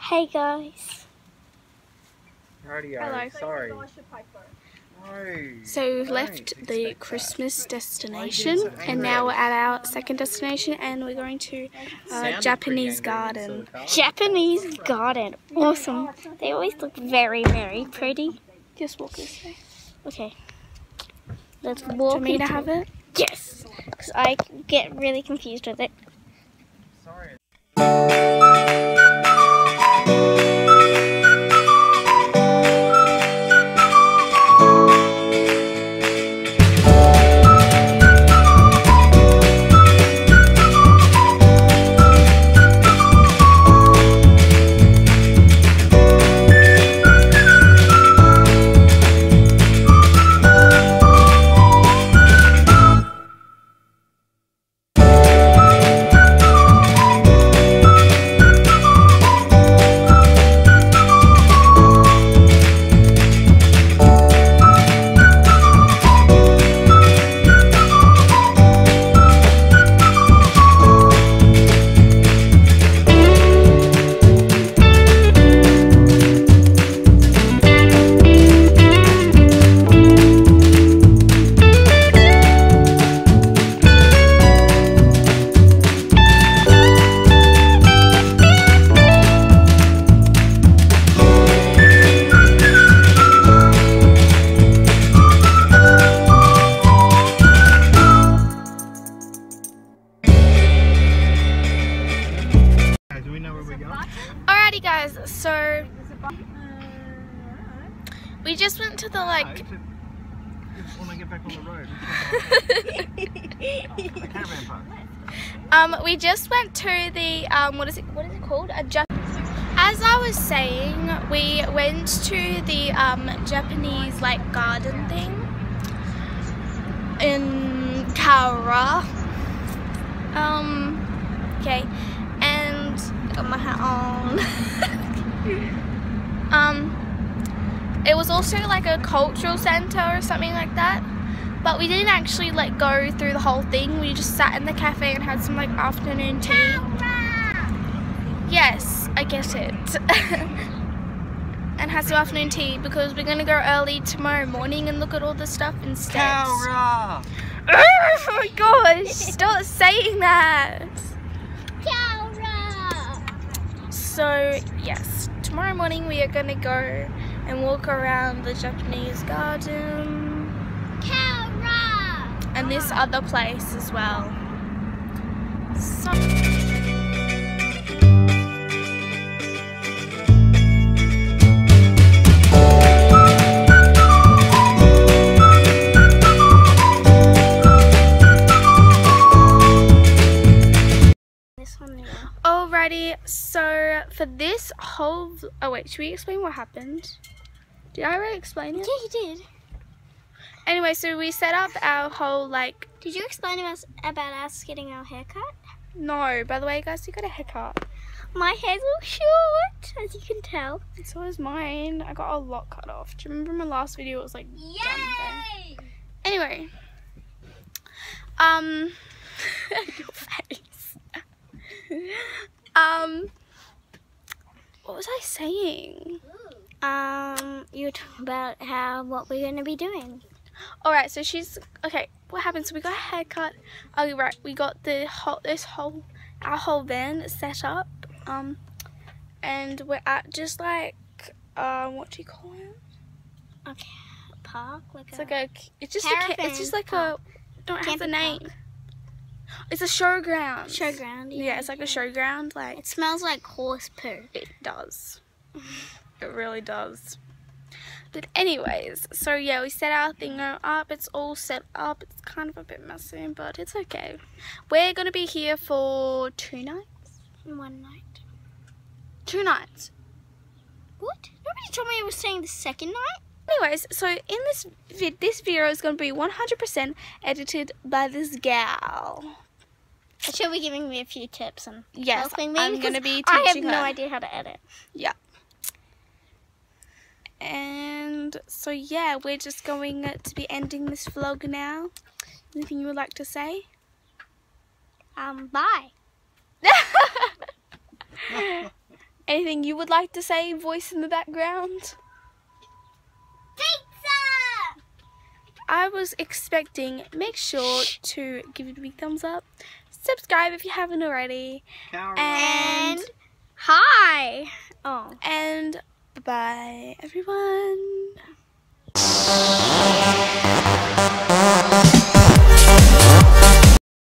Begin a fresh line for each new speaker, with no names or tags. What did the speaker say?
Hey guys.
Radio.
Hello.
Sorry.
So we've
Don't
left
expect
the
that.
Christmas destination and now we're at our second destination and we're going to uh, Japanese garden.
Japanese garden. Awesome. They always look very, very pretty.
Just walk this way.
Okay. Let's
Do you
walk
want me to
into
have it?
Yes. Because I get really confused with it.
We
just went to the like
I just want to get back on the road. the caravan park.
Um, we just went to the um, what is it? What is it called? A Jap- As I was saying, we went to the um, Japanese like garden thing in Cowra. Um, okay, and I got my hat on. um, it was also like a cultural center or something like that. But we didn't actually like go through the whole thing. We just sat in the cafe and had some like afternoon tea. Yes, I get it. and had some afternoon tea because we're gonna go early tomorrow morning and look at all the stuff instead.
Cowra!
Oh my gosh! Stop saying that. So yes, tomorrow morning we are gonna go and walk around the Japanese garden and this other place as well. So. Alrighty, so for this whole oh wait, should we explain what happened? Did I already explain it?
Yeah, you did.
Anyway, so we set up our whole like
Did you explain to us about us getting our hair cut?
no, by the way guys, you got a haircut.
My hair's all short, as you can tell.
And so is mine. I got a lot cut off. Do you remember my last video? It was like there. Anyway. Um your face. um what was I saying?
Um, you talking about how what we're going to be doing.
Alright, so she's okay, what happened? So we got a haircut. Oh right, we got the whole this whole our whole van set up. Um and we're at just like um what do you call it?
Okay, park like
It's
a
like a it's just a it's just like
park.
a don't have the
Camping
name.
park.
It's a showground.
showground.
Yeah, it's like a showground. Like
It smells like horse poo.
it does. It really does. But anyways, so yeah, we set our thing up. It's all set up. It's kind of a bit messy, but it's okay. We're gonna be here for two nights.
One night.
Two nights.
What? Nobody told me it was staying the second night.
Anyways, so in this vid, this video is gonna be 100% edited by this gal.
She'll be giving me a few tips and
Yes,
helping me.
I'm
because
gonna be
I have
teaching
no idea how to edit.
And so yeah, we're just going to be ending this vlog now. Anything you would like to say?
Um, bye.
Anything you would like to say, voice in the background?
Pizza!
I was expecting, make sure to give it a big thumbs up, subscribe if you haven't already,
Coward.
and,
And hi. Oh.
and bye everyone.